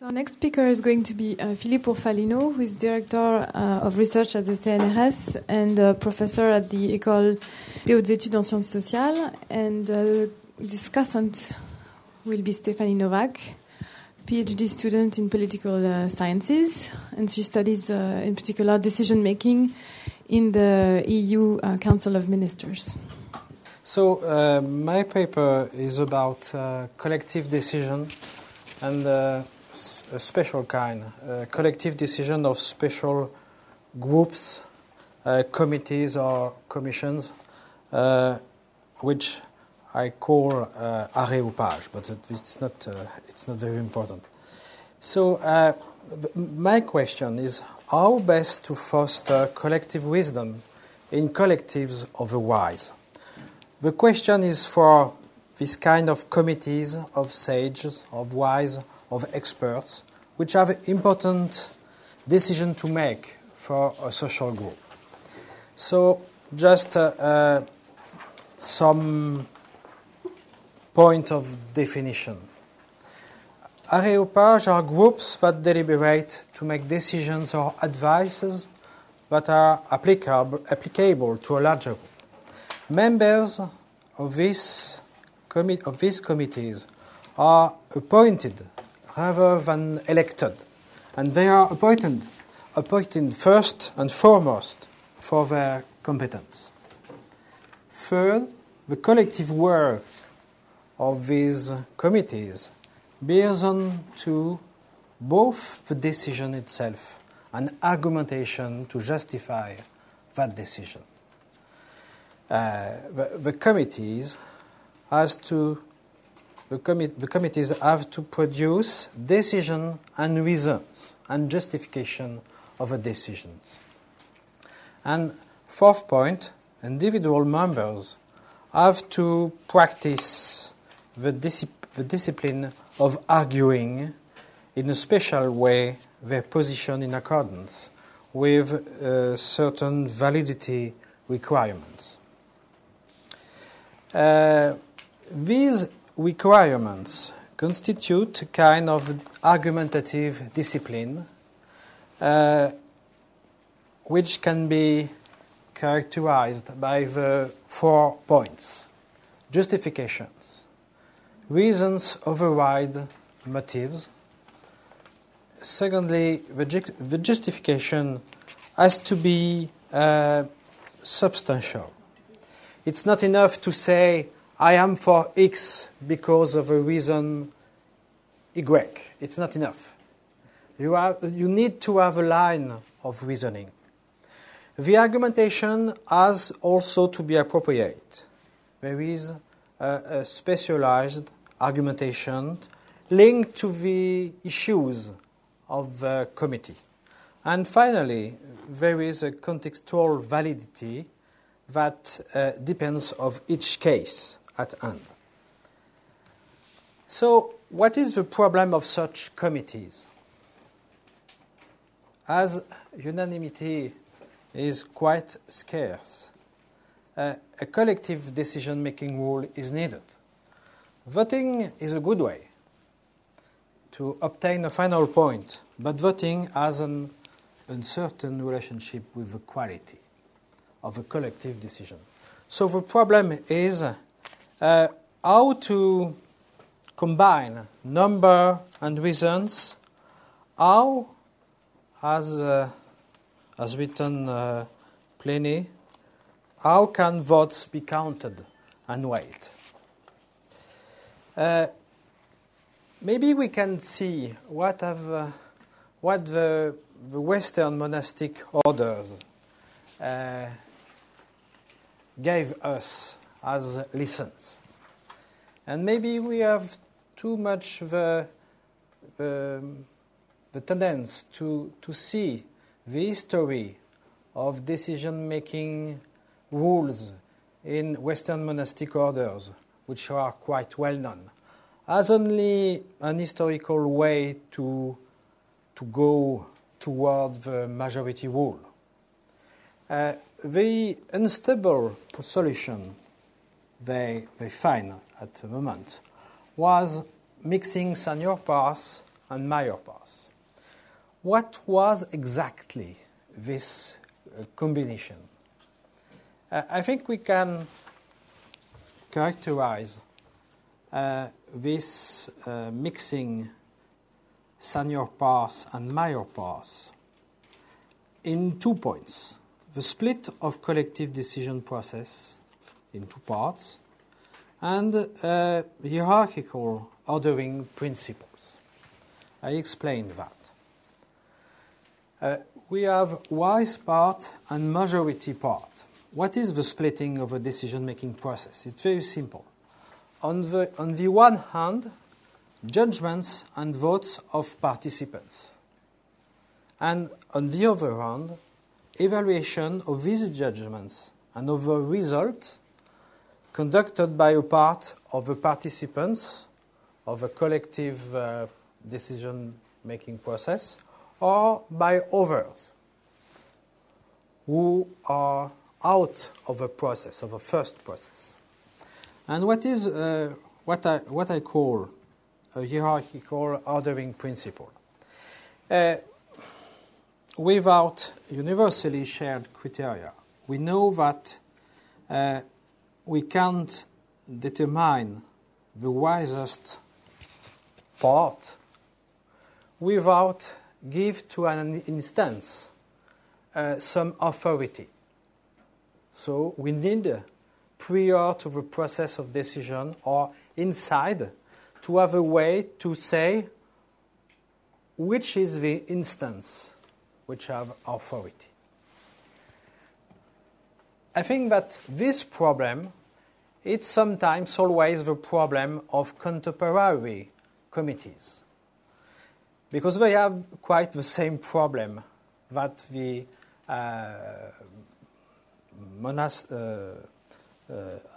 So our next speaker is going to be uh, Philippe Urfalino, who is director uh, of research at the CNRS and uh, professor at the École des hautes études en sciences sociales. And uh, discussant will be Stephanie Novak, PhD student in political uh, sciences, and she studies uh, in particular decision making in the EU Council of Ministers. So, my paper is about collective decision and a special kind, uh, collective decision of special groups, uh, committees, or commissions, uh, which I call uh, aréopage, but it's not, uh, it's not very important. So, uh, my question is how best to foster collective wisdom in collectives of the wise? The question is for this kind of committees of sages, of wise, of experts, which have important decision to make for a social group. So, just uh, uh, some point of definition. Areopages are groups that deliberate to make decisions or advices that are applicable, applicable to a larger group. Members of, this commi- of these committees are appointed rather than elected, and they are appointed, appointed first and foremost for their competence. Third, the collective work of these committees bears on to both the decision itself and argumentation to justify that decision. Uh, the, the committees has to the, the committees have to produce decision and reasons and justification of the decisions. And fourth point, individual members have to practice the, the discipline of arguing in a special way their position in accordance with uh, certain validity requirements. Uh, these requirements constitute a kind of argumentative discipline uh, which can be characterized by the four points justifications, reasons override motives. Secondly, the, ju- the justification has to be uh, substantial. It's not enough to say, I am for X because of a reason Y. It's not enough. You, have, you need to have a line of reasoning. The argumentation has also to be appropriate. There is a, a specialized argumentation linked to the issues of the committee. And finally, there is a contextual validity that uh, depends of each case at hand. So, what is the problem of such committees? As unanimity is quite scarce, uh, a collective decision making rule is needed. Voting is a good way to obtain a final point, but voting has an uncertain relationship with the quality of a collective decision. So the problem is uh, how to combine number and reasons, how, as, uh, as written uh, Pliny, how can votes be counted and weighed? Uh, maybe we can see what have uh, what the, the Western monastic orders uh, gave us as listens. And maybe we have too much the, the, the tendency to, to see the history of decision making rules in Western monastic orders, which are quite well known, as only an historical way to, to go toward the majority rule. Uh, the unstable solution they, they find at the moment was mixing sanior pars and major pars. What was exactly this uh, combination? Uh, I think we can characterize uh, this uh, mixing sanior pars and major pars in two points. The split of collective decision process in two parts and uh, hierarchical ordering principles. I explained that. Uh, we have wise part and majority part. What is the splitting of a decision making process? It's very simple. On the, on the one hand, judgments and votes of participants. And on the other hand, evaluation of these judgments and of the result conducted by a part of the participants of a collective uh, decision making process or by others who are out of the process, of the first process. And what is uh, what, I, what I call a hierarchical ordering principle? Uh, without universally shared criteria, we know that uh, we can't determine the wisest part without give to an instance uh, some authority. So we need, prior to the process of decision or inside, to have a way to say which is the instance which have authority. I think that this problem it's sometimes always the problem of contemporary committees because they have quite the same problem that the uh, uh, uh,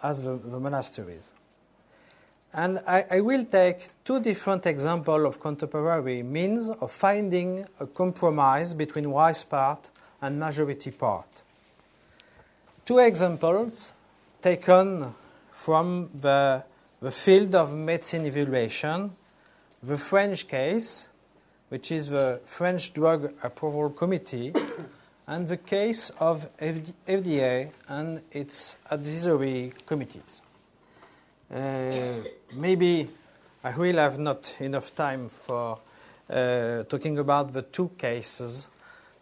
as the, the, monasteries. And I, I, will take two different examples of contemporary means of finding a compromise between wise part and majority part. Two examples taken from the, the field of medicine evaluation, the French case which is the French Drug Approval Committee, and the case of FDA and its advisory committees. Uh, maybe I will have not enough time for uh, talking about the two cases.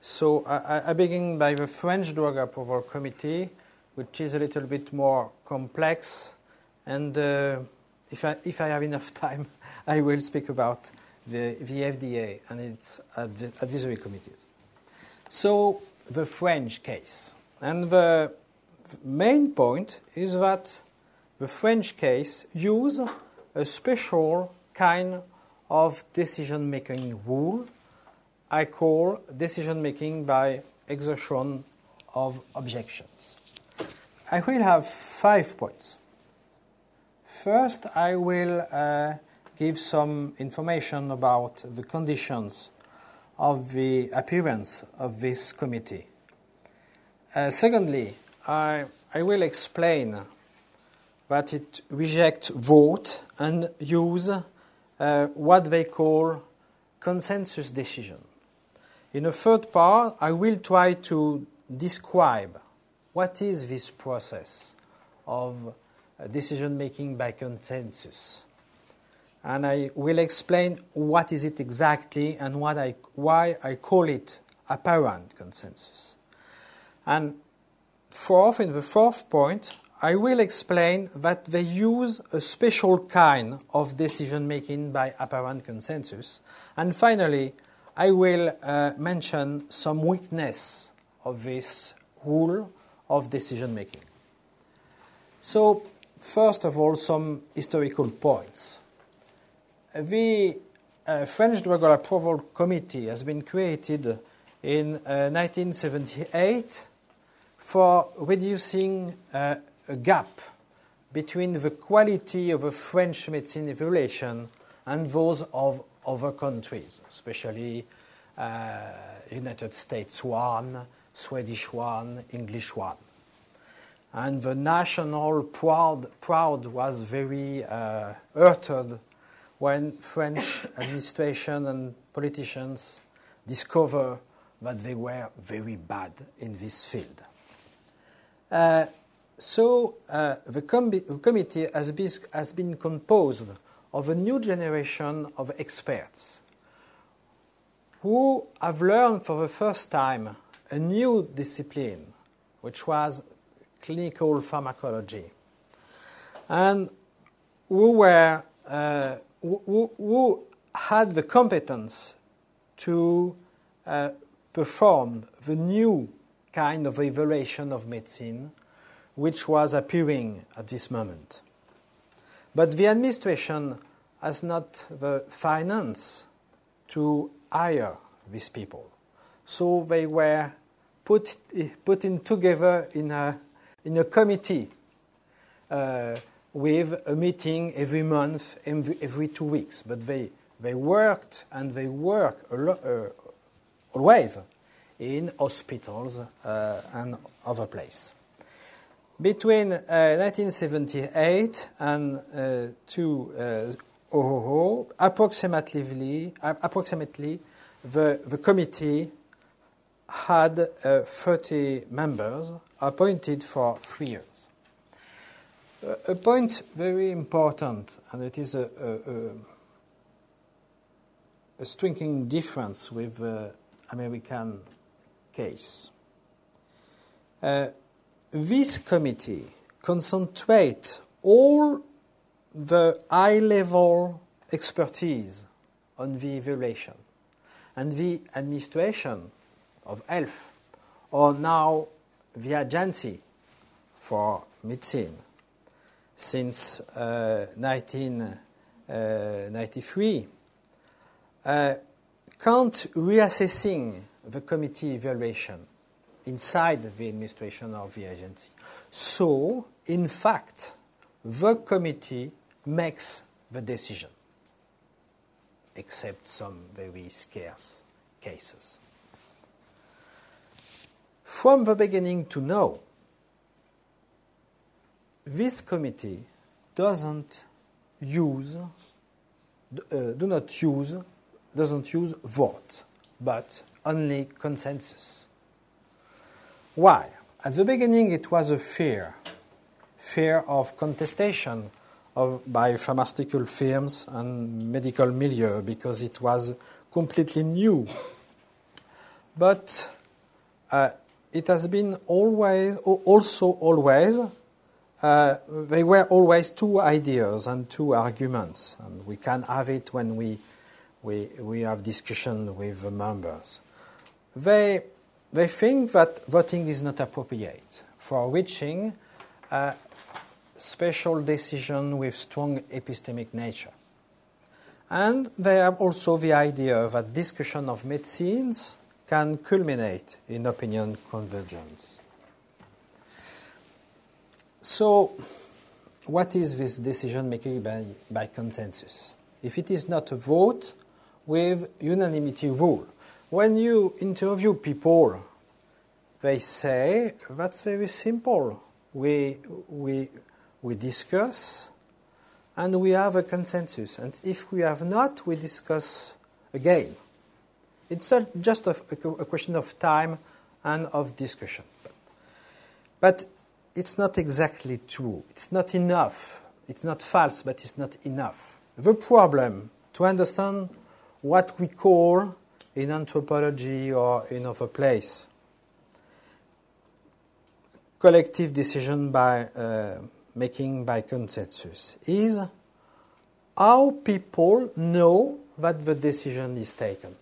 So I, I, begin by the French Drug Approval Committee, which is a little bit more complex. And uh, if, I, if I have enough time, I will speak about the, the FDA and its adv- advisory committees. So, the French case. And the main point is that the French case use a special kind of decision making rule I call decision making by exhaustion of objections. I will have five points. First, I will uh, give some information about the conditions of the appearance of this committee. Uh, secondly, I, I will explain that it rejects vote and use uh, what they call consensus decision. In the third part, I will try to describe what is this process of uh, decision making by consensus and I will explain what is it exactly and what I, why I call it apparent consensus. And fourth, in the fourth point, I will explain that they use a special kind of decision making by apparent consensus. And finally, I will uh, mention some weakness of this rule of decision making. So, first of all, some historical points the uh, French Drug Approval Committee has been created in uh, 1978 for reducing uh, a gap between the quality of a French medicine evaluation and those of other countries, especially uh, United States one, Swedish one, English one. And the national proud, proud was very uh, hurted when French administration and politicians discover that they were very bad in this field. Uh, so uh, the, com- the, committee has has been composed of a new generation of experts who have learned for the first time a new discipline, which was clinical pharmacology, and who were uh, who, who, had the competence to uh, perform the new kind of evaluation of medicine which was appearing at this moment. But the administration has not the finance to hire these people. So they were put, put in together in a, in a committee uh, with a meeting every month, every, two weeks. But they, they worked and they work uh, always in hospitals uh, and other places. Between uh, 1978 and uh, 2000, approximately, approximately the, the committee had uh, 30 members appointed for three years. Uh, a point very important, and it is a, a, a striking difference with the American case. Uh, this committee concentrates all the high level expertise on the evaluation. And the administration of health, or now the agency for medicine. Since uh, 1993, uh, can't reassessing the committee evaluation inside the administration of the agency. So, in fact, the committee makes the decision, except some very scarce cases. From the beginning to now, this committee doesn't use, uh, do not use, doesn't use vote, but only consensus. Why? At the beginning, it was a fear, fear of contestation of, by pharmaceutical firms and medical milieu because it was completely new. But uh, it has been always, also always, uh, they were always two ideas and two arguments, and we can have it when we, we, we have discussion with the members. They, they think that voting is not appropriate for reaching a special decision with strong epistemic nature. And they have also the idea that discussion of medicines can culminate in opinion convergence. So, what is this decision making by, by consensus? If it is not a vote with unanimity rule, when you interview people, they say that's very simple. We, we, we discuss and we have a consensus. And if we have not, we discuss again. It's just a, a question of time and of discussion. But, but it's not exactly true. It's not enough. It's not false, but it's not enough. The problem to understand what we call in anthropology or in other place collective decision by uh, making by consensus is how people know that the decision is taken.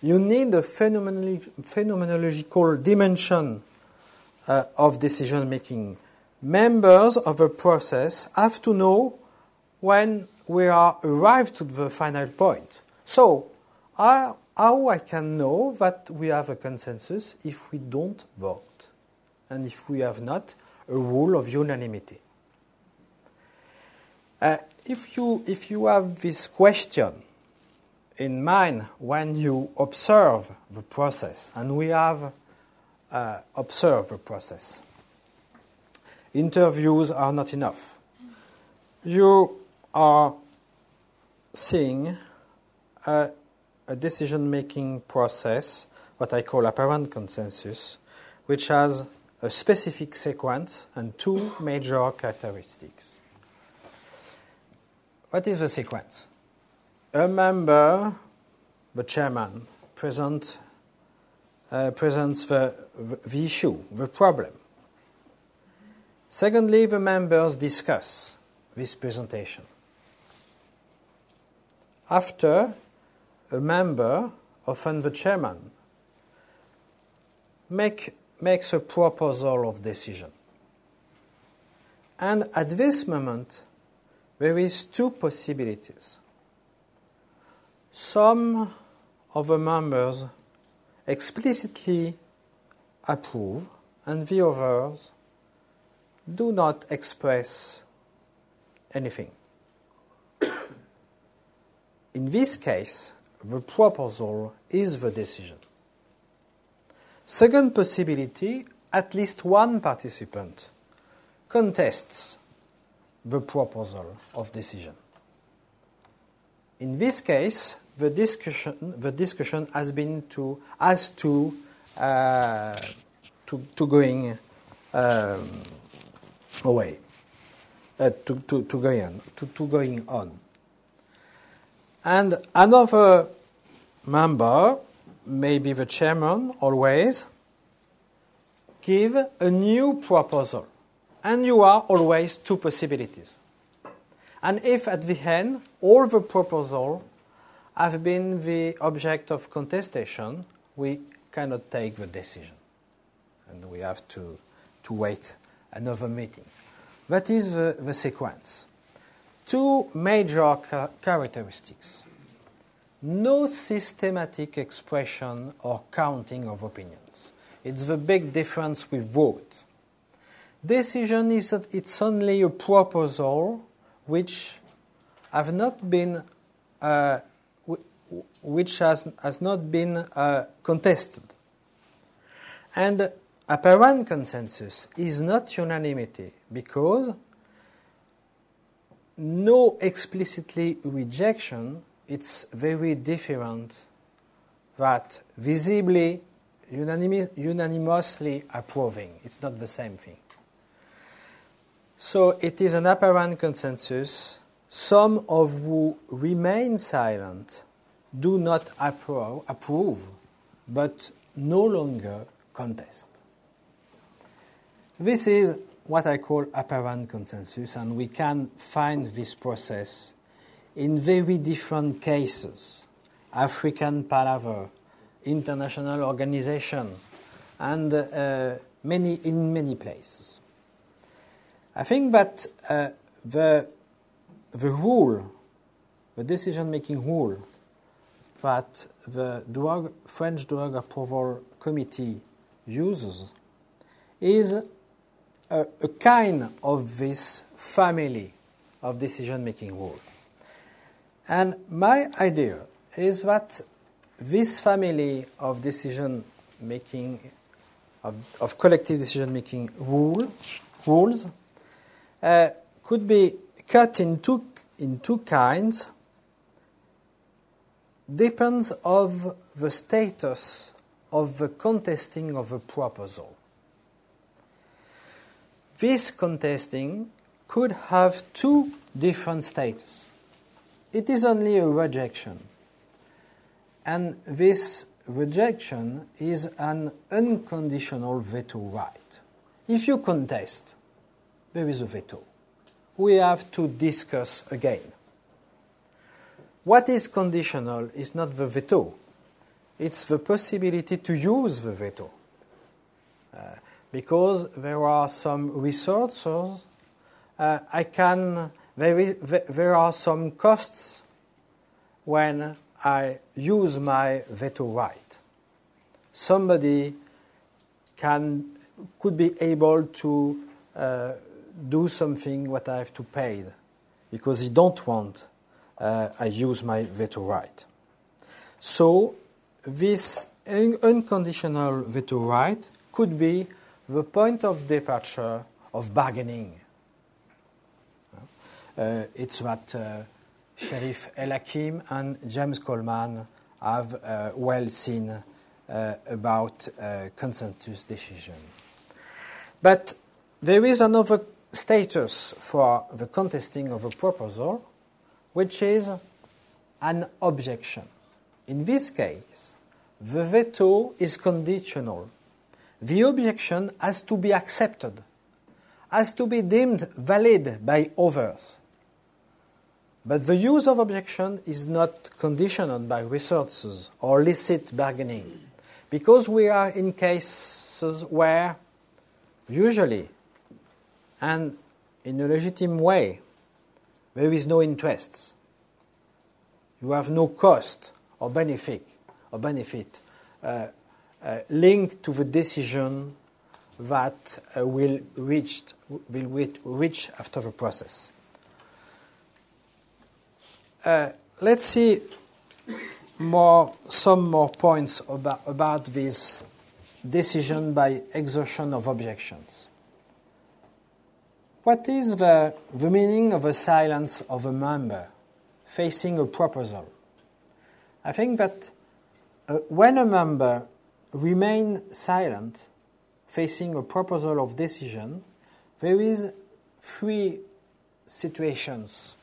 You need a phenomenological dimension uh, of decision making. Members of a process have to know when we are arrived to the final point. So, how, how I can know that we have a consensus if we don't vote and if we have not a rule of unanimity? Uh, if, you, if you have this question in mind when you observe the process, and we have uh, observe the process. Interviews are not enough. You are seeing a, a decision making process, what I call apparent consensus, which has a specific sequence and two major characteristics. What is the sequence? A member, the chairman, present, uh, presents the, the issue, the problem. Secondly, the members discuss this presentation. After, a member, often the chairman, make, makes a proposal of decision. And at this moment, there is two possibilities. Some of the members explicitly approve, and the others do not express anything. In this case, the proposal is the decision. Second possibility, at least one participant contests the proposal of decision. In this case, the discussion, the discussion has been to, as to, uh, to, to going um, away, uh, to, to, to, going on, to, to going on. And another member, maybe the chairman always, give a new proposal. And you are always two possibilities. And if at the end all the proposals have been the object of contestation, we cannot take the decision. And we have to, to wait another meeting. That is the, the sequence. Two major characteristics no systematic expression or counting of opinions. It's the big difference with vote. Decision is that it's only a proposal which have not been uh, which has, has not been uh, contested. And apparent consensus is not unanimity because no explicitly rejection, it's very different that visibly unanimi- unanimously approving. It's not the same thing. So it is an apparent consensus. Some of who remain silent do not appro- approve, but no longer contest. This is what I call apparent consensus, and we can find this process in very different cases African palaver, international organization, and uh, many, in many places. I think that uh, the, the rule, the decision making rule that the drug, French Drug Approval Committee uses is a, a kind of this family of decision making rule. And my idea is that this family of decision making, of, of collective decision making rule, rules, uh, could be cut in two, in two kinds depends of the status of the contesting of a proposal. This contesting could have two different status. It is only a rejection. And this rejection is an unconditional veto right. If you contest, there is a veto. We have to discuss again. What is conditional is not the veto, it's the possibility to use the veto. Uh, because there are some resources, uh, I can, there, is, there are some costs when I use my veto right. Somebody can, could be able to uh, do something what I have to pay because he don't want uh, I use my veto right. So this un- unconditional veto right could be the point of departure of bargaining. Uh, it's that uh, Sherif El Hakim and James Coleman have uh, well seen uh, about uh, consensus decision. But there is another status for the contesting of a proposal, which is an objection. In this case, the veto is conditional. The objection has to be accepted, has to be deemed valid by others. But the use of objection is not conditioned by resources or licit bargaining, because we are in cases where, usually, and in a legitimate way, there is no interest. You have no cost or benefit or benefit uh, linked to the decision that uh, will reach will reach after the process. Uh, let's see more some more points about about this decision by exhaustion of objections. What is the, the meaning of a silence of a member facing a proposal? I think that uh, when a member remains silent facing a proposal of decision, there is three situations,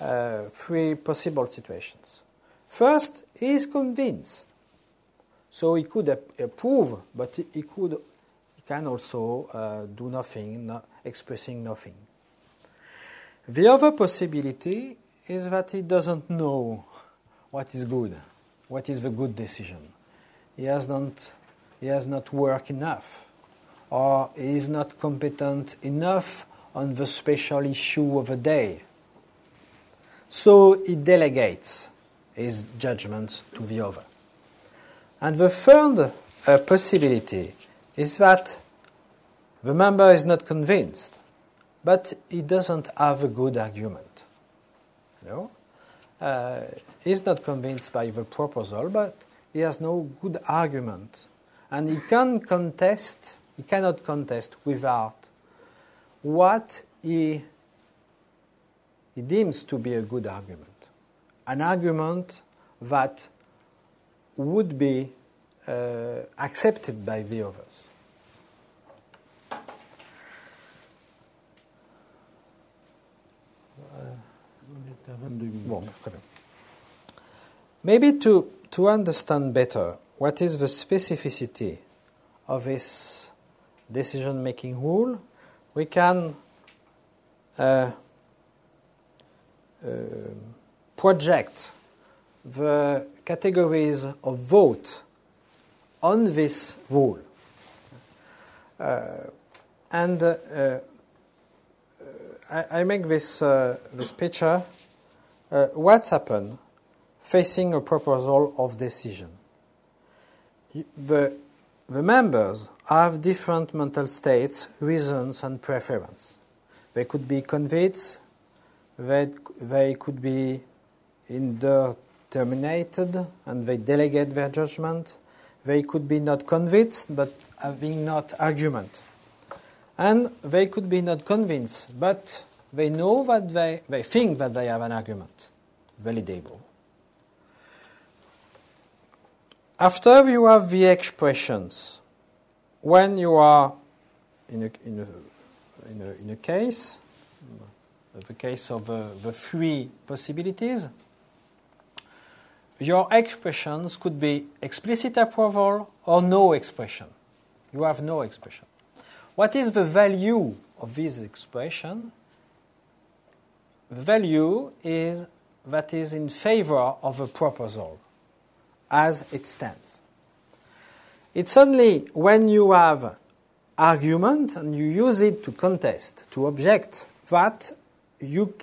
uh, three possible situations. First, he is convinced, so he could approve, but he could he can also uh, do nothing, not expressing nothing. The other possibility is that he doesn't know what is good, what is the good decision. He has not, he has not worked enough, or he is not competent enough on the special issue of the day. So he delegates his judgment to the other. And the third uh, possibility is that the member is not convinced, but he doesn't have a good argument. You know? Uh, he's not convinced by the proposal, but he has no good argument. And he can contest, he cannot contest without what he, he deems to be a good argument. An argument that would be uh, accepted by the others. Bon, Maybe to, to understand better what is the specificity of this decision making rule, we can uh, uh, project the categories of vote on this rule. Uh, and uh, uh, I, I, make this, uh, this picture. what's happened facing a proposal of decision. The, the members have different mental states, reasons, and preference. They could be convinced, they, they could be indeterminated, and they delegate their judgment. They could be not convinced, but having not argument. And they could be not convinced, but they know that they, they think that they have an argument, validable. After you have the expressions, when you are in a, in a, in a, in a case, the case of uh, the three possibilities, your expressions could be explicit approval or no expression. You have no expression. What is the value of this expression? The value is that is in favor of a proposal as it stands. It's only when you have argument and you use it to contest, to object, that you,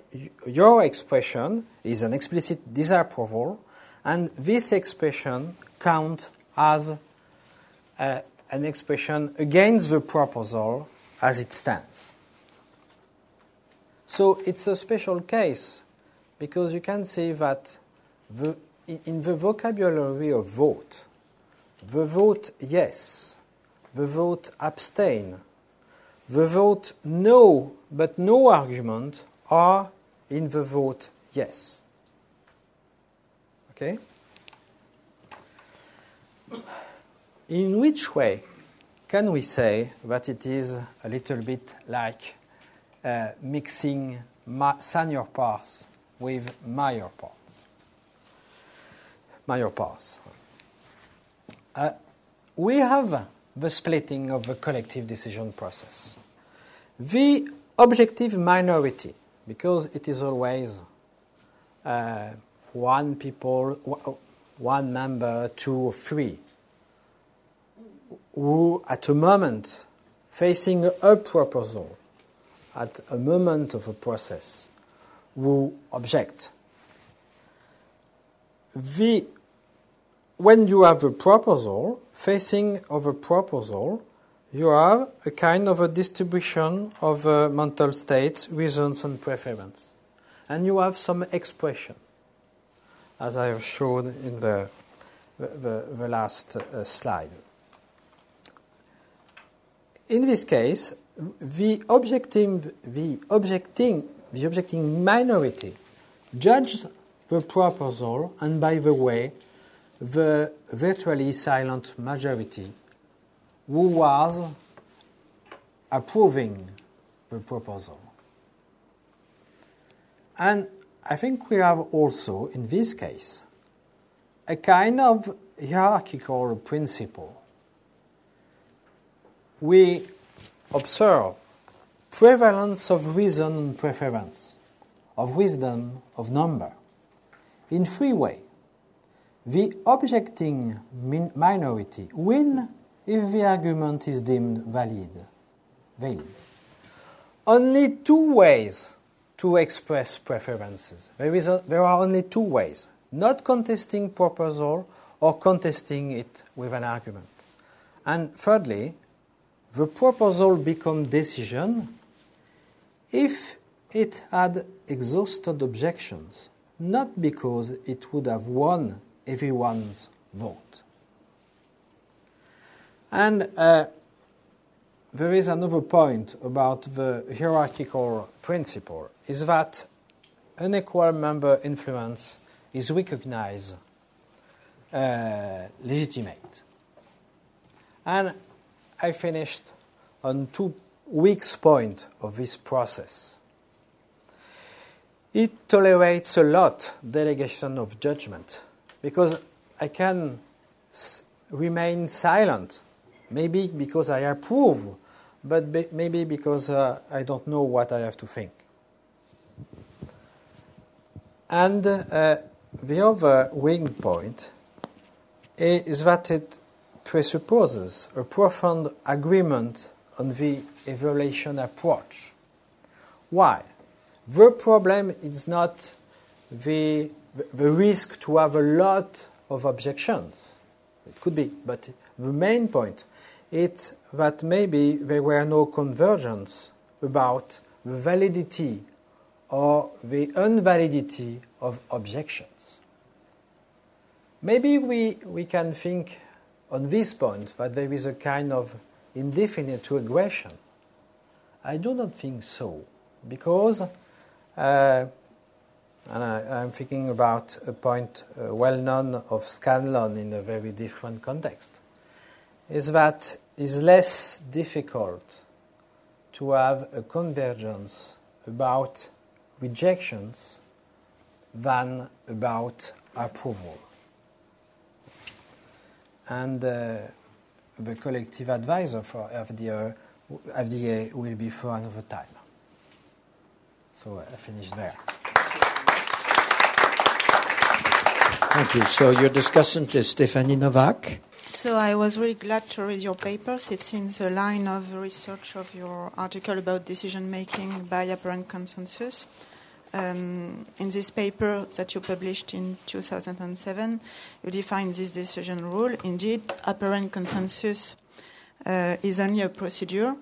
your expression is an explicit disapproval, and this expression counts as uh, an expression against the proposal as it stands. So it's a special case because you can see that the in the vocabulary of vote, the vote yes, the vote abstain, the vote no, but no argument are in the vote yes. Okay? In which way can we say that it is a little bit like uh, mixing senior parts with major parts? Major. Uh, we have the splitting of the collective decision process. The objective minority, because it is always uh, one people, one member, two or three, who at a moment facing a proposal, at a moment of a process, who object. The, when you have a proposal, facing of a proposal, you have a kind of a distribution of uh, mental states, reasons, and preference. And you have some expression, as I have shown in the, the, the last uh, slide. In this case, the objecting, the objecting, the objecting minority judges the proposal, and by the way, the virtually silent majority who was approving the proposal. And I think we have also, in this case, a kind of hierarchical principle. We observe prevalence of reason and preference, of wisdom, of number, in three ways. The objecting min- minority win if the argument is deemed valid. valid. Only two ways to express preferences. There, is a, there are only two ways not contesting proposal or contesting it with an argument. And thirdly, the proposal become decision if it had exhausted objections, not because it would have won everyone's vote. And uh, there is another point about the hierarchical principle is that unequal member influence is recognized uh, legitimate. And I finished on two weak points of this process. It tolerates a lot delegation of judgment because I can remain silent, maybe because I approve, but be- maybe because uh, I don't know what I have to think. And uh, the other wing point is that it presupposes a profound agreement on the evaluation approach. Why? The problem is not the, the risk to have a lot of objections. It could be, but the main point is that maybe there were no convergence about the validity or the invalidity of objections. Maybe we, we can think on this point that there is a kind of indefinite regression. I do not think so, because, uh, and I, am thinking about a point uh, well known of Scanlon in a very different context, is that it's less difficult to have a convergence about rejections than about approval. And uh, the collective advisor for FDA, FDA will be for another time. So I finish there. Thank you. So your discussant is Stephanie Novak. So I was really glad to read your papers. It's in the line of research of your article about decision making by apparent consensus. Um, in this paper that you published in 2007, you define this decision rule. Indeed, apparent consensus uh, is only a procedure,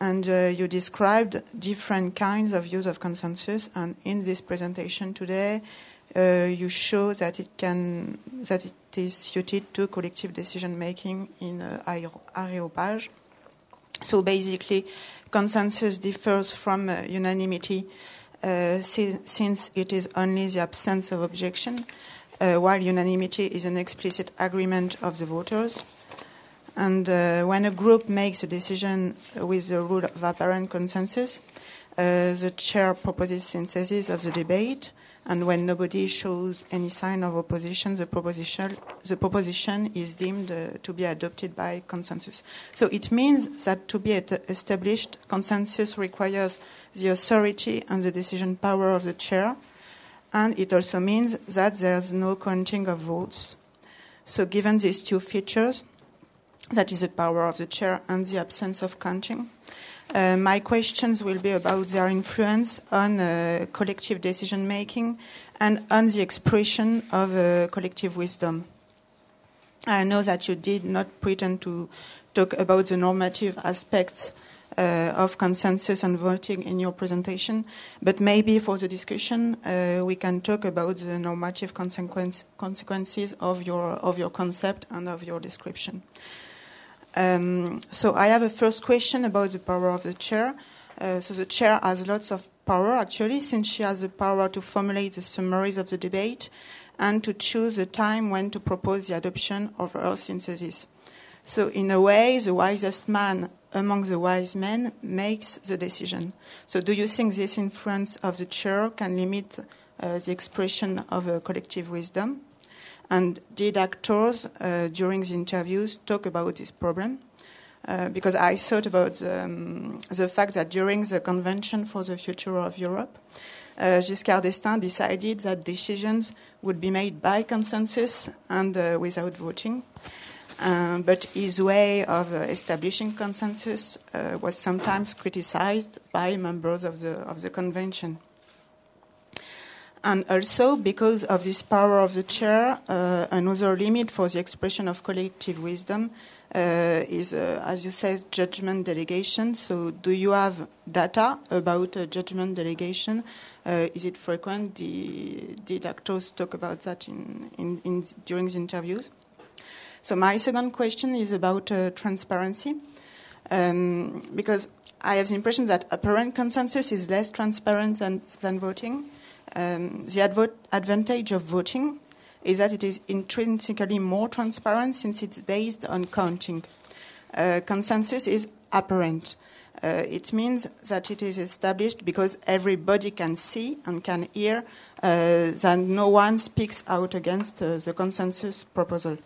and uh, you described different kinds of use of consensus. And in this presentation today, uh, you show that it can that it is suited to collective decision making in uh, So basically, consensus differs from uh, unanimity uh, si- since it is only the absence of objection, uh, while unanimity is an explicit agreement of the voters. And uh, when a group makes a decision with the rule of apparent consensus, uh, the chair proposes synthesis of the debate, and when nobody shows any sign of opposition, the proposition, the proposition is deemed uh, to be adopted by consensus. So it means that to be established, consensus requires the authority and the decision power of the chair, and it also means that there's no counting of votes. So given these two features, that is the power of the chair and the absence of counting, my questions will be about their influence on uh, collective decision making and on the expression of uh, collective wisdom. I know that you did not pretend to talk about the normative aspects uh, of consensus and voting in your presentation, but maybe for the discussion uh, we can talk about the normative consequence, consequences of your of your concept and of your description. Um, so I have a first question about the power of the chair. Uh, so the chair has lots of power actually, since she has the power to formulate the summaries of the debate and to choose the time when to propose the adoption of her synthesis. So in a way, the wisest man among the wise men makes the decision. So do you think this influence of the chair can limit uh, the expression of a collective wisdom? And did actors uh, during the interviews talk about this problem? Uh, because I thought about um, the fact that during the Convention for the Future of Europe, uh, Giscard d'Estaing decided that decisions would be made by consensus and uh, without voting. Uh, but his way of uh, establishing consensus was sometimes criticized by members of the, of the convention. And also, because of this power of the chair, uh, another limit for the expression of collective wisdom uh, is, uh, as you said, judgment delegation. So, do you have data about judgment delegation? Uh, is it frequent? did actors talk about that in, in, in, during the interviews? So, my second question is about uh, transparency. Um, because I have the impression that apparent consensus is less transparent than, than voting. Um, the advo- advantage of voting is that it is intrinsically more transparent since it's based on counting. Uh, consensus is apparent. Uh, it means that it is established because everybody can see and can hear uh, that no one speaks out against uh, the consensus proposal.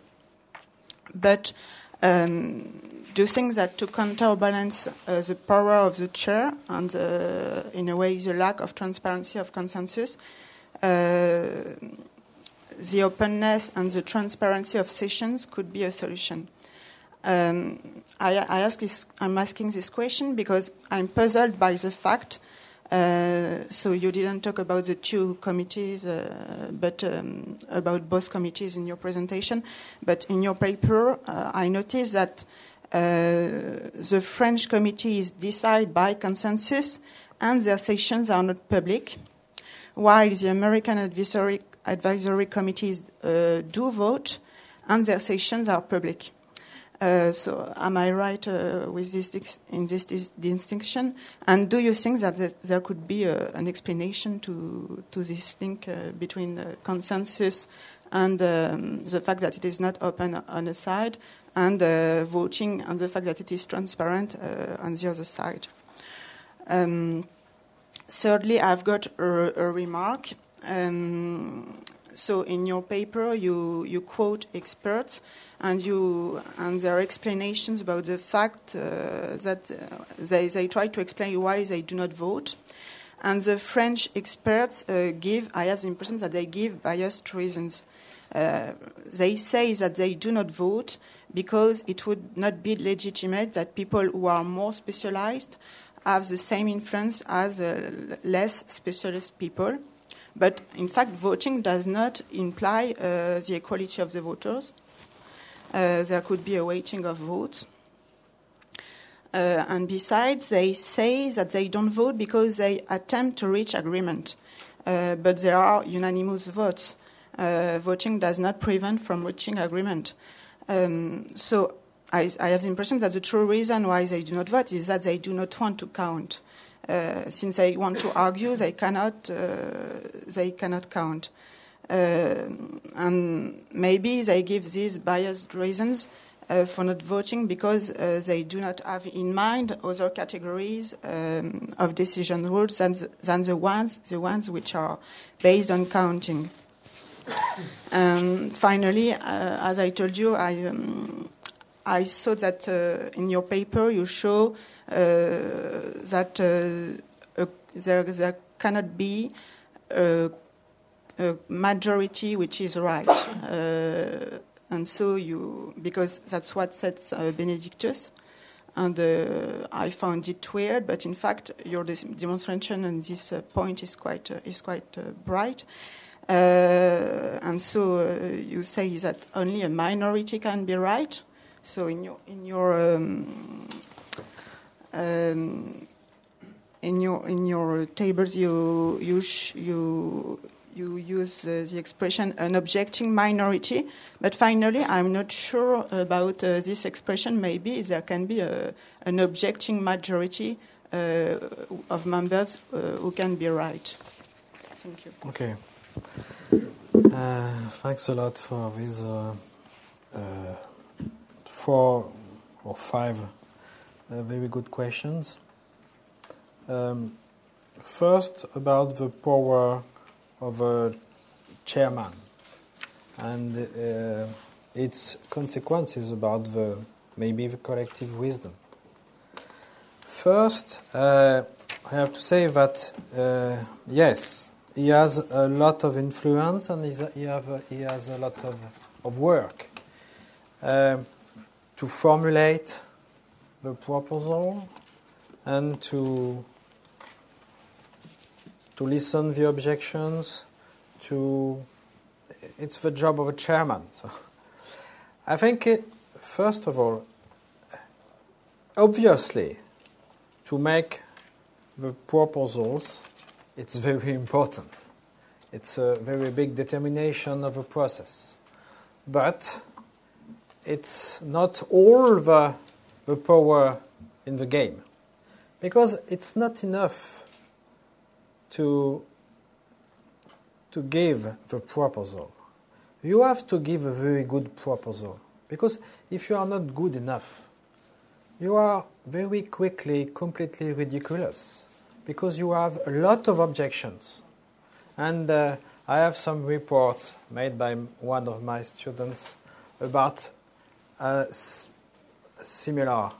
But um, do you think that to counterbalance uh, the power of the chair and, uh, in a way, the lack of transparency of consensus, uh, the openness and the transparency of sessions could be a solution? Um, I, I ask this, I'm asking this question because I'm puzzled by the fact. Uh, so you didn't talk about the two committees, uh, but um, about both committees in your presentation. But in your paper, uh, I noticed that the French committee is decided by consensus and their sessions are not public, while the American advisory, advisory committees uh, do vote and their sessions are public. Uh, so, am I right uh, with this in this, distinction? And do you think that there could be a, an explanation to to this link uh, between consensus and um, the fact that it is not open on a side, and uh, voting and the fact that it is transparent uh, on the other side. Um, thirdly, I've got a, a remark. Um, so in your paper, you, you quote experts and you and their explanations about the fact uh, that uh, they, they try to explain why they do not vote. And the French experts uh, give, I have the impression that they give biased reasons. They say that they do not vote because it would not be legitimate that people who are more specialized have the same influence as uh, less specialist people. But in fact, voting does not imply uh, the equality of the voters. Uh, there could be a weighting of votes. Uh, and besides, they say that they don't vote because they attempt to reach agreement. Uh, but there are unanimous votes. Uh, voting does not prevent from reaching agreement. Um, so I, I, have the impression that the true reason why they do not vote is that they do not want to count. uh, since they want to argue, they cannot, uh, they cannot count. Uh, and maybe they give these biased reasons uh, for not voting because uh, they do not have in mind other categories um, of decision rules than the, than the ones the ones which are based on counting. Um, finally, uh, as I told you, I um, I saw that uh, in your paper you show uh, that uh, there there cannot be a, a majority which is right. Uh, and so you, because that's what says uh, Benedictus, and I found it weird, but in fact, your demonstration on this point is quite is quite bright. Uh, and so you say that only a minority can be right. So in your in your um, um, in your in your tables, you you you you use uh, the expression an objecting minority, but finally, I'm not sure about uh, this expression. Maybe there can be a, an objecting majority uh, of members uh, who can be right. Thank you. Okay. Uh, thanks a lot for these uh, four or five very good questions. Um, first, about the power of a chairman and uh, its consequences about the maybe the collective wisdom. First, uh, I have to say that uh, yes, he has a lot of influence and he, have he has a lot of, of work uh, to formulate the proposal and to to listen the objections, to it's the job of a chairman. So I think it, first of all, obviously, to make the proposals, it's very important. It's a very big determination of a process. But it's not all the, the power in the game. Because it's not enough to, to give the proposal. You have to give a very good proposal because if you are not good enough, you are very quickly completely ridiculous because you have a lot of objections. And uh, I have some reports made by one of my students about a similar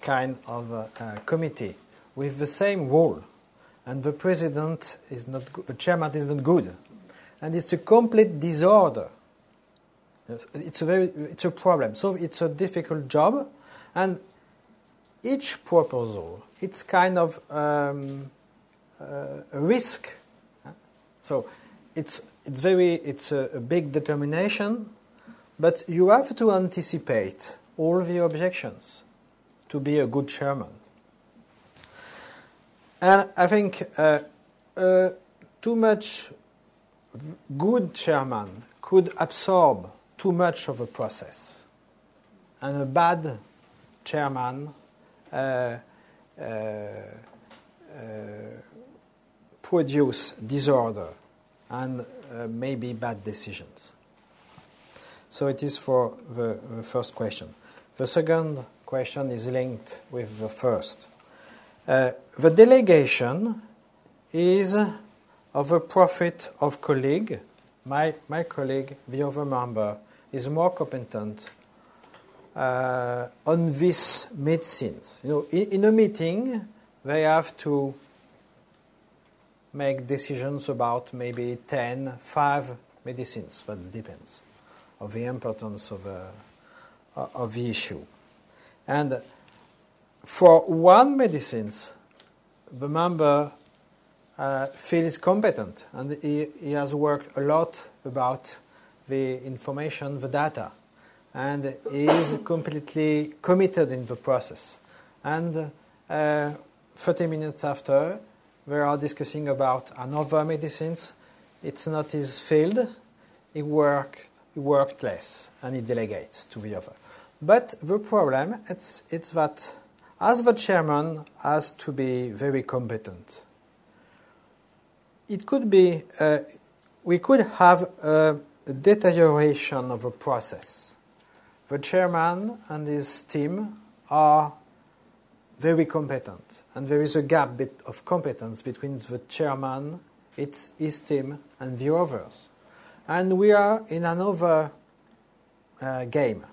kind of uh, uh, committee with the same rule and the president is not the chairman is not good, and it's a complete disorder. It's a very it's a problem. So it's a difficult job, and each proposal it's kind of um, uh, a risk. So it's it's very it's a, a big determination, but you have to anticipate all the objections to be a good chairman. And I think uh, uh, too much good chairman could absorb too much of a process. And a bad chairman uh, produce disorder and uh, maybe bad decisions. So it is for the, the first question. The second question is linked with the first. Uh, the delegation is of a profit of colleague. My, my colleague, the other member, is more competent uh, on these medicines. You know, in, in, a meeting, they have to make decisions about maybe 10, 5 medicines. That depends of the importance of, uh, of the issue. And for one medicines, the member uh, feels competent and he, he has worked a lot about the information, the data, and is completely committed in the process. And uh, 30 minutes after, we are discussing about another medicines. It's not his field. He worked, he worked less and he delegates to the other. But the problem it's, it's that as the chairman has to be very competent. It could be, uh, we could have a deterioration of a process. The chairman and his team are very competent, and there is a gap bit of competence between the chairman, its, his team, and the others. And we are in another uh, game.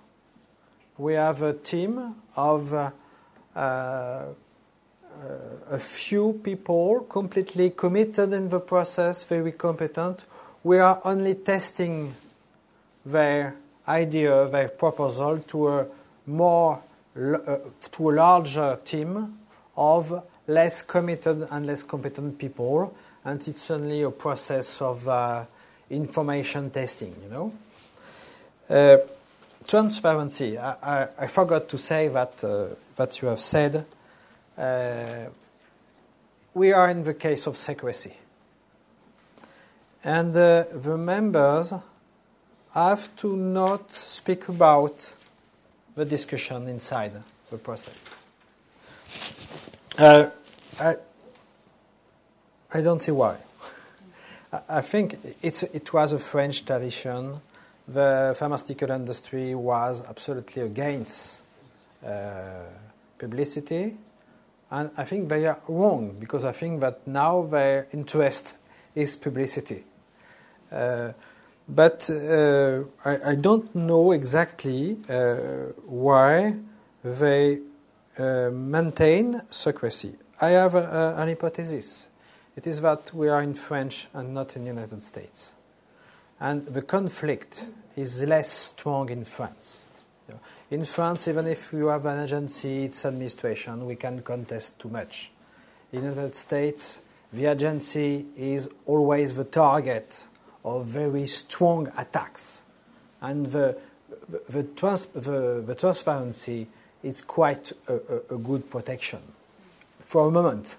We have a team of uh, uh, a few people completely committed in the process, very competent. We are only testing their idea, their proposal to a more uh, to a larger team of less committed and less competent people, and it's only a process of uh, information testing, you know. Uh, transparency. I, I, I, forgot to say that uh, that you have said. Uh, we are in the case of secrecy, and uh, the members have to not speak about the discussion inside the process. Uh, I, I don't see why. I think it's, it was a French tradition. The pharmaceutical industry was absolutely against uh, publicity. And I think they are wrong because I think that now their interest is publicity. Uh, but uh, I, I, don't know exactly uh, why they uh, maintain secrecy. I have a, a, an hypothesis. It is that we are in French and not in the United States. And the conflict is less strong in France. In France, even if you have an agency, its administration, we can contest too much. In the United States, the agency is always the target of very strong attacks. And the, the, trans, the, the transparency is quite a, a, a, good protection for a moment.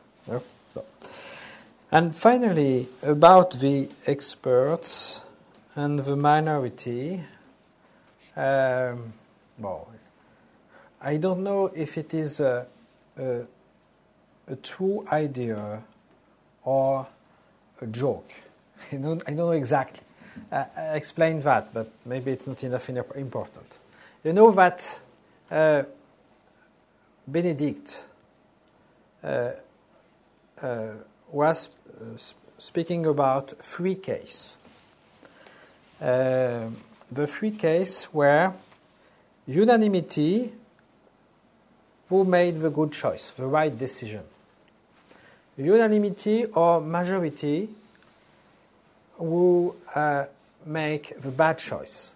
And finally, about the experts and the minority, um, well, I don't know if it is a, a, a true idea or a joke. I don't, I don't know exactly. Uh, I explained that, but maybe it's not enough important. You know that uh, Benedict uh, uh was uh, speaking about three cases. Uh, the three cases were unanimity who made the good choice, the right decision. Unanimity or majority who uh, make the bad choice,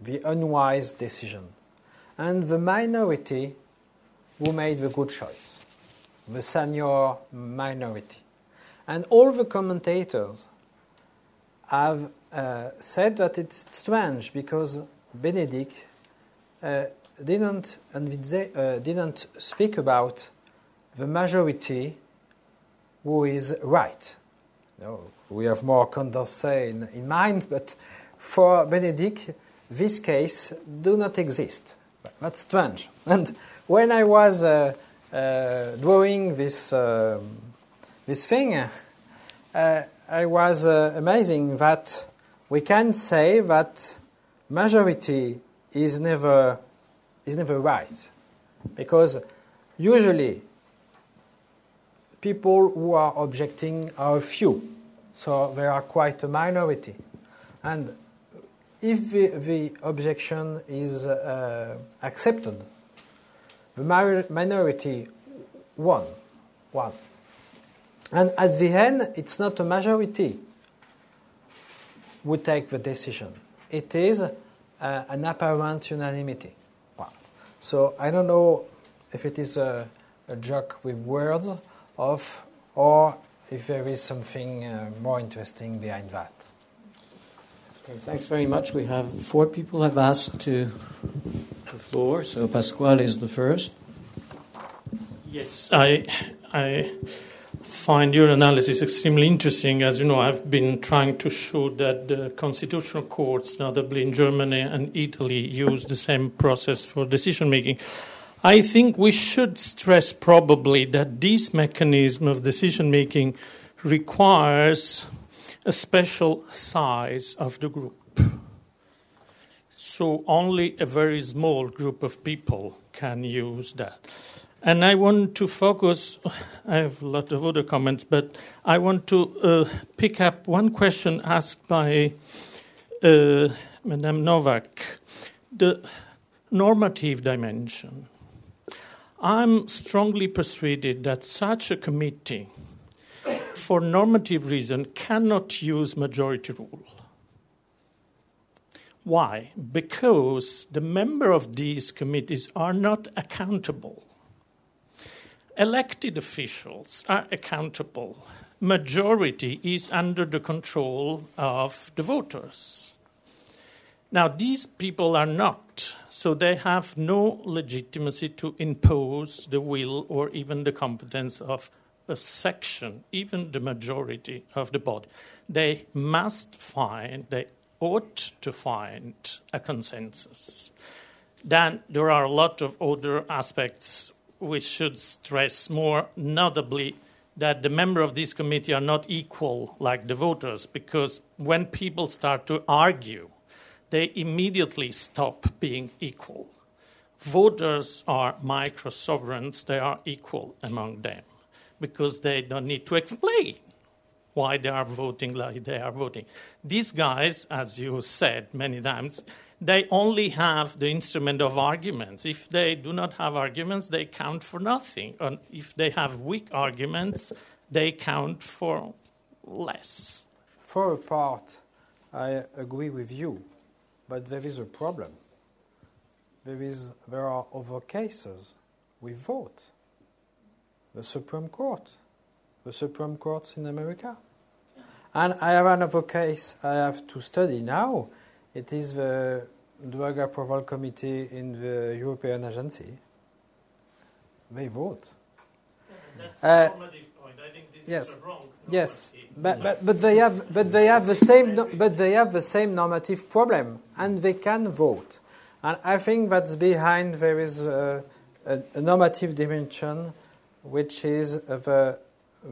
the unwise decision, and the minority who made the good choice, the senior minority. And all the commentators have uh, said that it's strange because Benedict uh, didn't, uh, didn't speak about the majority who is right. No, we have more Condorcet in, in mind, but for Benedict, this case do not exist. That's strange. And when I was uh, uh, drawing this uh, this thing, uh, I was uh, amazing that we can say that majority is never is never right, because usually people who are objecting are few. So they are quite a minority. And if the, the objection is uh, accepted, the minority won. won. And at the end, it's not a majority who take the decision. It is uh, an apparent unanimity. Wow. So I don't know if it is a, a joke with words of or if there is something uh, more interesting behind that. Okay, thanks very much. We have four people have asked to the floor, so Pasquale is the first. Yes, I, I find your analysis extremely interesting. As you know, I've been trying to show that the constitutional courts, notably in Germany and Italy, use the same process for decision making. I think we should stress probably that this mechanism of decision making requires a special size of the group. So only a very small group of people can use that. And I want to focus, I have a lot of other comments, but I want to uh, pick up one question asked by uh, Madame Novak the normative dimension. I'm strongly persuaded that such a committee, for normative reason, cannot use majority rule. Why? Because the member of these committees are not accountable. Elected officials are accountable. Majority is under the control of the voters. Now, these people are not, so they have no legitimacy to impose the will or even the competence of a section, even the majority of the body. They must find, they ought to find a consensus. Then there are a lot of other aspects we should stress more, notably that the members of this committee are not equal like the voters, because when people start to argue, they immediately stop being equal. Voters are micro sovereigns, they are equal among them because they don't need to explain why they are voting like they are voting. These guys, as you said many times, they only have the instrument of arguments. If they do not have arguments, they count for nothing. And if they have weak arguments, they count for less. For a part, I agree with you. But there is a problem. There, is, there are other cases we vote. The Supreme Court, the Supreme Courts in America. And I have another case I have to study now. It is the Drug Approval Committee in the European Agency. They vote. That's uh, point. I think this yes. wrong. Yes, but, but, but, they have, but, they have the same, but they have the same normative problem, and they can vote. And I think that's behind there is a, a, a normative dimension, which is the,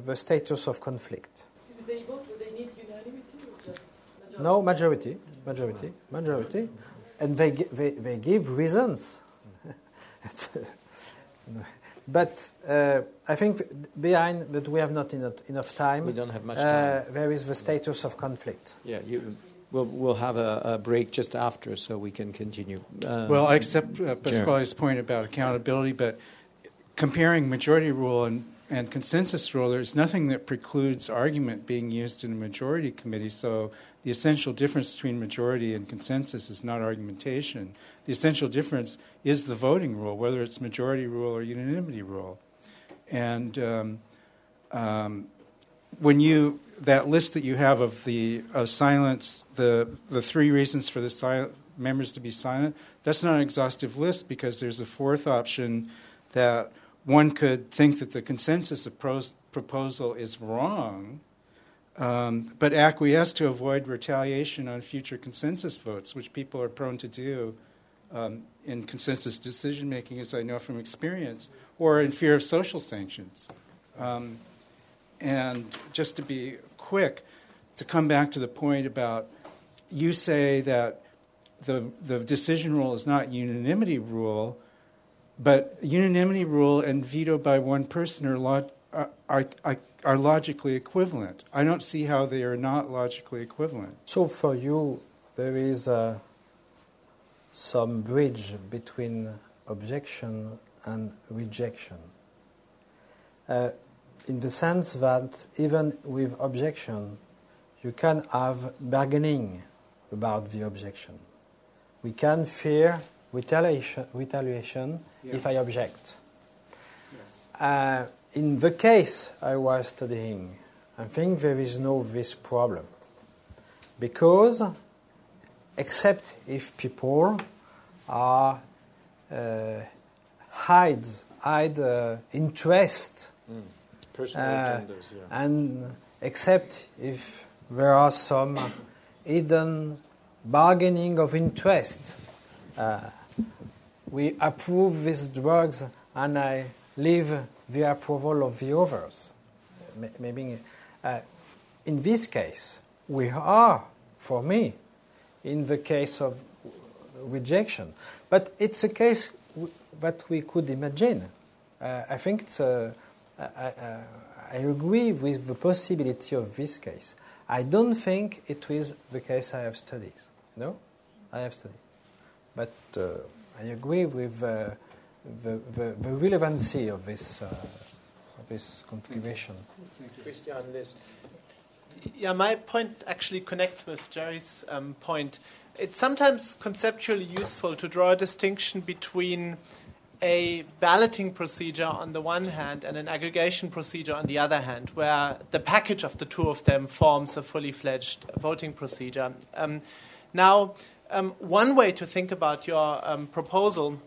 the status of conflict. If they vote, do they need unanimity or just majority? No, majority, majority, majority. And they, they, they give reasons. But uh, I think behind, but we have not enough, enough time. We don't have much time. Uh, there is the status of conflict. Yeah, you, we'll, we'll have a, a, break just after so we can continue. Um, well, I accept uh, Pasquale's point about accountability, but comparing majority rule and, and consensus rule, there's nothing that precludes argument being used in a majority committee. So the essential difference between majority and consensus is not argumentation. The essential difference is the voting rule, whether it's majority rule or unanimity rule. And um, um, when you that list that you have of the of silence, the the three reasons for the members to be silent, that's not an exhaustive list because there's a fourth option that one could think that the consensus proposal is wrong um, but acquiesce to avoid retaliation on future consensus votes, which people are prone to do um, in consensus decision making, as I know from experience, or in fear of social sanctions. Um, and just to be quick, to come back to the point about you say that the, the decision rule is not unanimity rule, but unanimity rule and veto by one person are, lo- are, are, are are logically equivalent. I don't see how they are not logically equivalent. So for you, there is uh, some bridge between objection and rejection. Uh, in the sense that even with objection, you can have bargaining about the objection. We can fear retaliation, retaliation yeah. if I object. Yes. Uh, in the case I was studying, I think there is no this problem. Because, except if people are uh, hide hide uh, interest, mm. personal uh, agendas, yeah. and except if there are some hidden bargaining of interest. Uh, we approve these drugs and I leave the approval of the others. Maybe uh, in this case, we are, for me, in the case of rejection. But it's a case that we could imagine. Uh, I think it's a, I, I, I agree with the possibility of this case. I don't think it is the case I have studied. No, I have studied. But uh, I agree with uh, the, the, the, relevancy of this, uh, of this configuration. Christian, this. Yeah, my point actually connects with Jerry's um, point. It's sometimes conceptually useful to draw a distinction between a balloting procedure on the one hand and an aggregation procedure on the other hand, where the package of the two of them forms a fully fledged voting procedure. Um, now, um, one way to think about your um, proposal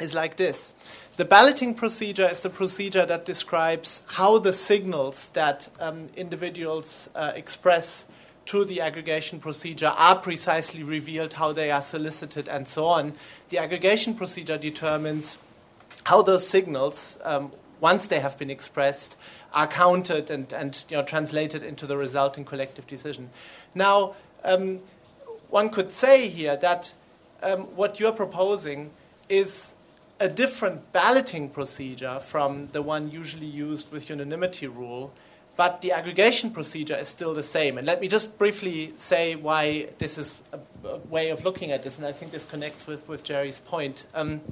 is like this. The balloting procedure is the procedure that describes how the signals that um, individuals uh, express to the aggregation procedure are precisely revealed, how they are solicited, and so on. The aggregation procedure determines how those signals, um, once they have been expressed, are counted and, and you know, translated into the resulting collective decision. Now, um, one could say here that um, what you're proposing is a different balloting procedure from the one usually used with unanimity rule, but the aggregation procedure is still the same. And let me just briefly say why this is a, way of looking at this, and I think this connects with, with Jerry's point. Um,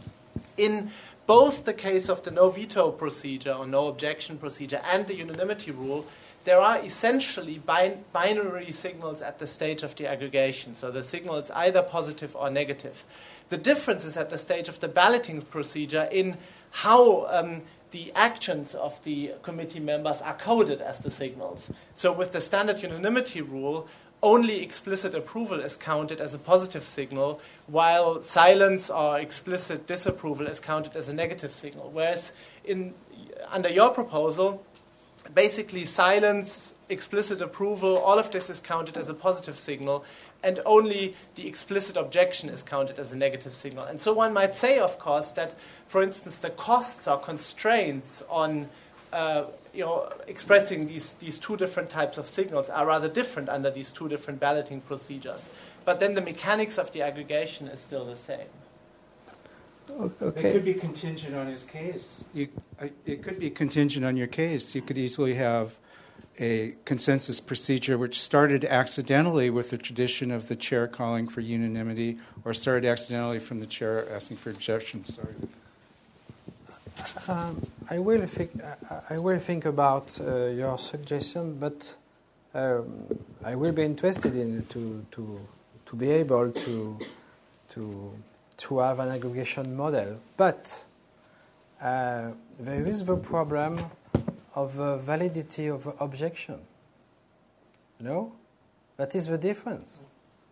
in both the case of the no veto procedure or no objection procedure and the unanimity rule, there are essentially bin- binary signals at the stage of the aggregation. So the signal is either positive or negative. The difference is at the stage of the balloting procedure in how um, the actions of the committee members are coded as the signals. So with the standard unanimity rule, only explicit approval is counted as a positive signal, while silence or explicit disapproval is counted as a negative signal. Whereas in, under your proposal, basically silence, explicit approval, all of this is counted as a positive signal, and only the explicit objection is counted as a negative signal. And so one might say, of course, that, for instance, the costs or constraints on uh, you know, expressing these, these two different types of signals are rather different under these two different balloting procedures. But then the mechanics of the aggregation is still the same. Okay. It could be contingent on his case. You, it could be contingent on your case. You could easily have a consensus procedure which started accidentally with the tradition of the chair calling for unanimity or started accidentally from the chair asking for objections. Sorry. Um, I will think. I will think about uh, your suggestion, but um, I will be interested in to to to be able to to to have an aggregation model. But uh, there is the problem of the validity of the objection. No, that is the difference.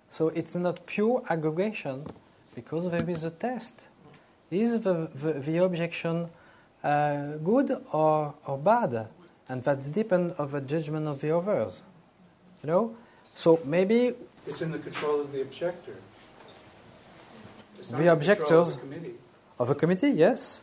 So it's not pure aggregation because there is a test. Is the, the, the objection uh, good or, or bad? And that's depend of the judgment of the others. You know? So maybe it's in the control of the objector. The objectors of, a committee, yes.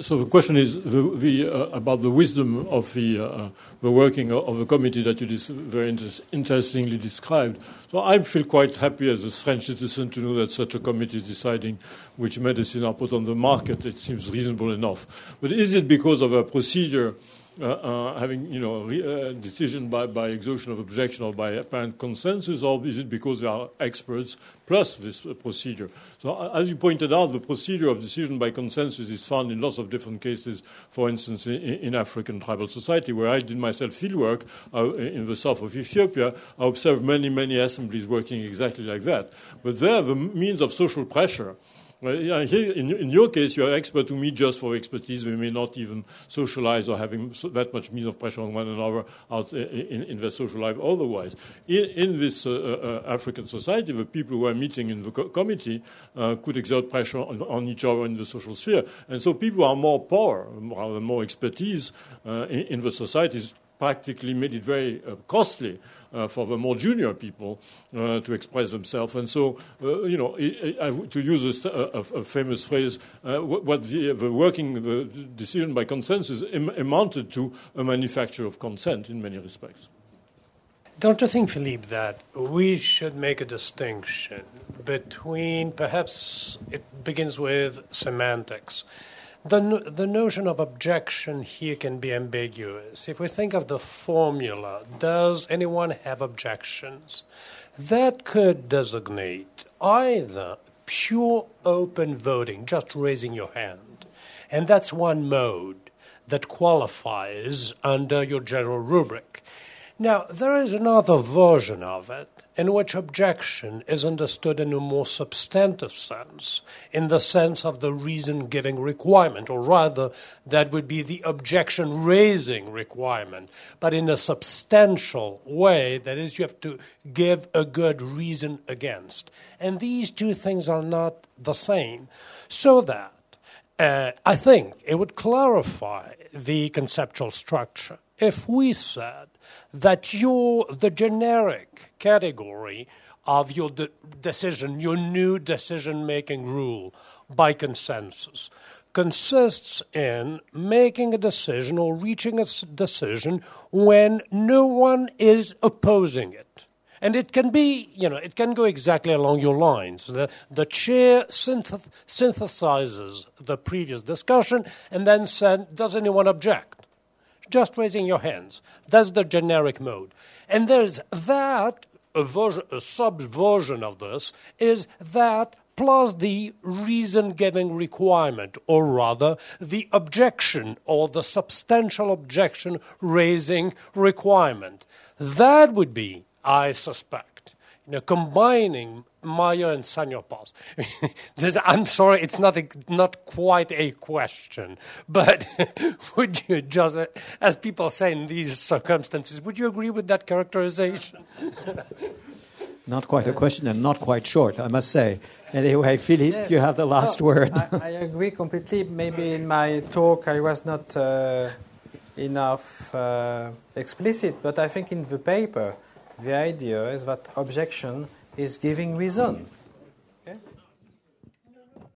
So the question is the, the, uh, about the wisdom of the, uh, the working of the committee that you dis- very inter- interestingly described. So I feel quite happy as a French citizen to know that such a committee is deciding which medicine are put on the market. It seems reasonable enough. But is it because of a procedure having you know a uh, decision by, by exhaustion of objection or by apparent consensus, or is it because they are experts plus this uh, procedure? So, uh, as you pointed out, the procedure of decision by consensus is found in lots of different cases. For instance, in, in African tribal society, where I did myself fieldwork uh, in the south of Ethiopia, I observed many, many assemblies working exactly like that. But there, the means of social pressure well, yeah, here, in, in, your case, you are expert who meet just for expertise. We may not even socialize or having that much means of pressure on one another out in, in their social life otherwise. In, in this uh, uh, African society, the people who are meeting in the co- committee uh, could exert pressure on, on, each other in the social sphere. And so people are more power, rather more expertise uh, in, in the societies practically made it very uh, costly uh, for the more junior people uh, to express themselves. And so, uh, you know, I, I, to use a, a, a famous phrase, uh, what the, the, working the decision by consensus amounted to a manufacture of consent in many respects. Don't you think, Philippe, that we should make a distinction between perhaps it begins with semantics? The, the notion of objection here can be ambiguous. If we think of the formula, does anyone have objections? That could designate either pure open voting, just raising your hand, and that's one mode that qualifies under your general rubric. Now, there is another version of it in which objection is understood in a more substantive sense, in the sense of the reason giving requirement, or rather, that would be the objection raising requirement, but in a substantial way, that is, you have to give a good reason against. And these two things are not the same. So that uh, I think it would clarify the conceptual structure if we said that your the generic category of your de- decision, your new decision making rule by consensus, consists in making a decision or reaching a decision when no one is opposing it. And it can be, you know, it can go exactly along your lines. The, the chair synth- synthesizes the previous discussion and then says, Does anyone object? Just raising your hands. That's the generic mode. And there's that, a, version, a subversion of this, is that plus the reason giving requirement, or rather, the objection or the substantial objection raising requirement. That would be, I suspect, you know, combining major and sanior pars. I'm sorry, it's not a, not quite a question, but would you just, as people say in these circumstances, would you agree with that characterization? not quite a question and not quite short, I must say. Anyway, Philippe, yes. you have the last no, word. I, I, agree completely. Maybe in my talk I was not uh, enough uh, explicit, but I think in the paper the idea is that objection is giving reasons.